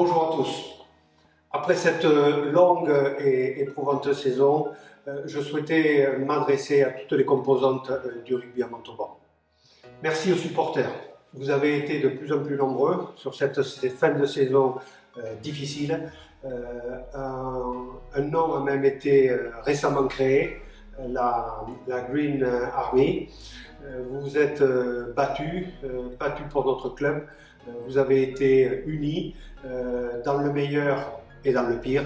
Bonjour à tous. Après cette longue et éprouvante saison, euh, je souhaitais m'adresser à toutes les composantes euh, du rugby à Montauban. Merci aux supporters. Vous avez été de plus en plus nombreux sur cette, fin de saison euh, difficile. un, nom a même été récemment créé, la, Green Army. vous vous êtes battus, battus pour notre club. Vous avez été unis dans le meilleur et dans le pire.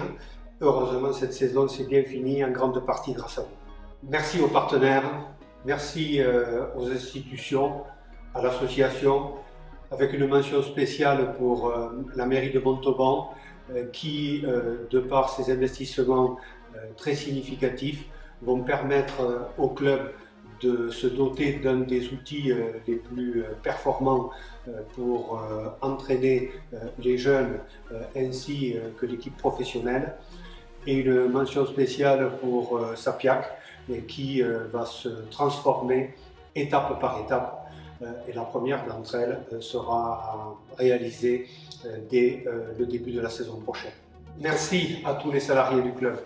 Heureusement, cette saison s'est bien finie en grande partie grâce à vous. Merci aux partenaires, merci euh, aux institutions, à l'association, avec une mention spéciale pour euh, la mairie de Montauban, euh, qui, de par ses investissements très significatifs, vont permettre au club de se doter d'un des outils les plus performants pour entraîner les jeunes ainsi que l'équipe professionnelle et une mention spéciale pour euh, Sapiac qui euh, va se transformer étape par étape euh, et la première d'entre elles sera réalisée dès le début de la saison prochaine. Merci à tous les salariés du club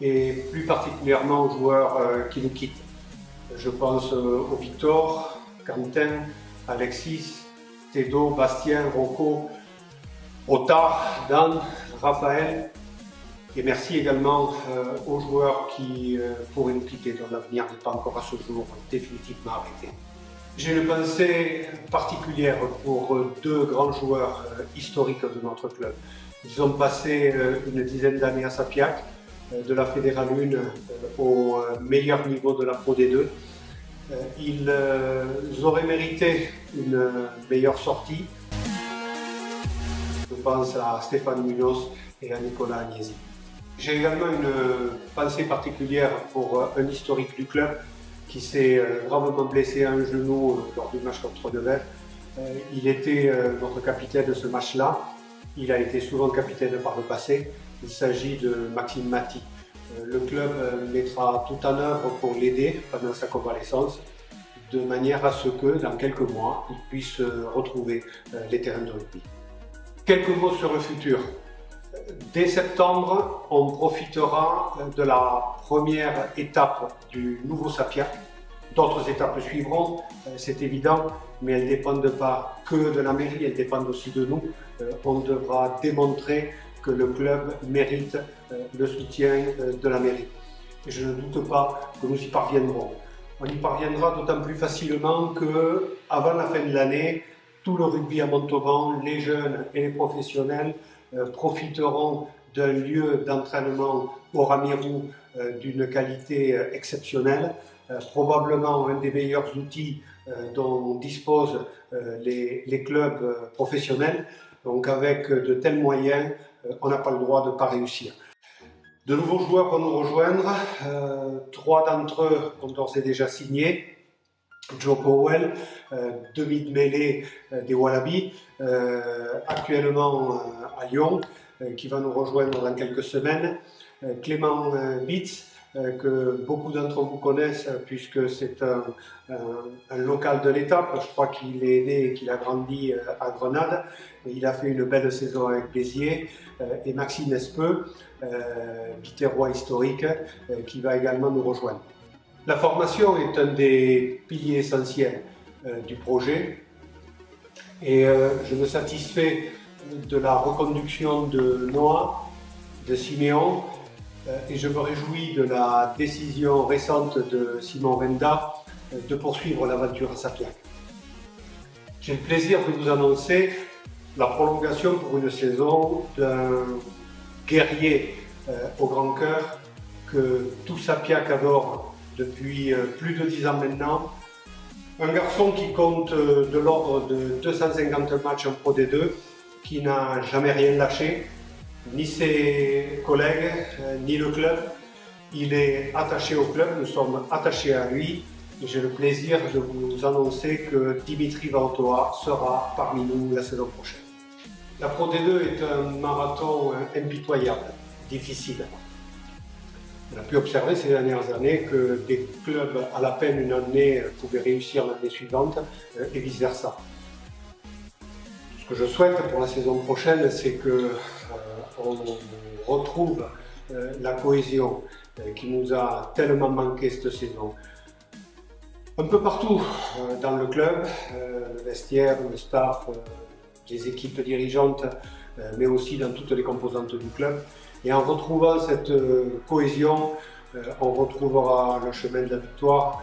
et plus particulièrement aux joueurs qui nous quittent. Je pense aux Victor, Quentin, Alexis, Tedo, Bastien, Rocco, Otard, Dan, Raphaël, et merci également euh, aux joueurs qui euh, nous quitter dans l'avenir n'est pas encore à ce jour définitivement arrêté. J'ai une pensée particulière pour euh, deux grands joueurs historiques de notre club. Ils ont passé une dizaine d'années à Sapiac, de la Fédérale 1 au meilleur niveau de la Pro D2. Ils auraient mérité une meilleure sortie. Je pense à Stéphane Munoz et à Nicolas Agnesi. J'ai également une pensée particulière pour euh, un historique du club qui s'est euh, gravement blessé à un genou euh, lors du match contre Nevers. Il était notre capitaine de ce match-là. Il a été souvent capitaine par le passé. Il s'agit de Maxime Mati. Le club mettra tout en œuvre pour l'aider pendant sa convalescence, de manière à ce que dans quelques mois, il puisse retrouver les terrains de rugby. Quelques mots sur le futur. Dès septembre, on profitera de la première étape du nouveau Sapia. D'autres étapes suivront, euh, c'est évident, mais elles ne dépendent pas que de la mairie, elles dépendent aussi de nous. Euh, on devra démontrer que le club mérite euh, le soutien de la mairie. Je ne doute pas que nous y parviendrons. On y parviendra d'autant plus facilement que, avant la fin de l'année, tout le rugby à Montauban, les jeunes et les professionnels, profiteront d'un lieu d'entraînement au Ramirou d'une qualité exceptionnelle, probablement un des meilleurs outils dont disposent les, les, clubs professionnels. Donc avec de tels moyens, on n'a pas le droit de ne pas réussir. De nouveaux joueurs vont nous rejoindre. trois d'entre eux ont d'ores et déjà signé. Joe Powell, euh, demi de mêlée euh, des Wallabies, euh, actuellement à Lyon, qui va nous rejoindre dans quelques semaines. Clément Bitz, que beaucoup d'entre vous connaissent puisque c'est un, local de l'étape. Je crois qu'il est né et qu'il a grandi à Grenade. Il a fait une belle saison avec Béziers. Et Maxime Espeux, biterrois historique, qui va également nous rejoindre. La formation est un des piliers essentiels euh, du projet et euh, je me satisfais de la reconduction de Noah, de Siméon euh, et je me réjouis de la décision récente de Simon Venda de poursuivre l'aventure à Sapiac. J'ai le plaisir de vous annoncer la prolongation pour une saison d'un guerrier au grand cœur que tout Sapiac adore depuis euh, plus de 10 ans maintenant. Un garçon qui compte euh, de l'ordre de 250 matchs en Pro D2, qui n'a jamais rien lâché, ni ses collègues, euh, ni le club. Il est attaché au club, nous sommes attachés à lui. J'ai le plaisir de vous annoncer que Dimitri Vantoa sera parmi nous la saison prochaine. La Pro D2 est un marathon impitoyable, difficile. On a pu observer ces dernières années que des clubs à la peine une année pouvaient réussir l'année suivante euh, et vice-versa. Ce que je souhaite pour la saison prochaine, c'est que on retrouve la cohésion qui nous a tellement manqué cette saison. Un peu partout dans le club, le vestiaire, le staff, les équipes dirigeantes, mais aussi dans toutes les composantes du club. Et en retrouvant cette cohésion, on retrouvera le chemin de la victoire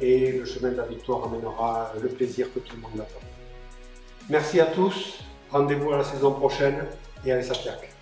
et le chemin de la victoire amènera le plaisir que tout le monde attend. Merci à tous, rendez-vous à la saison prochaine et allez Sapiac.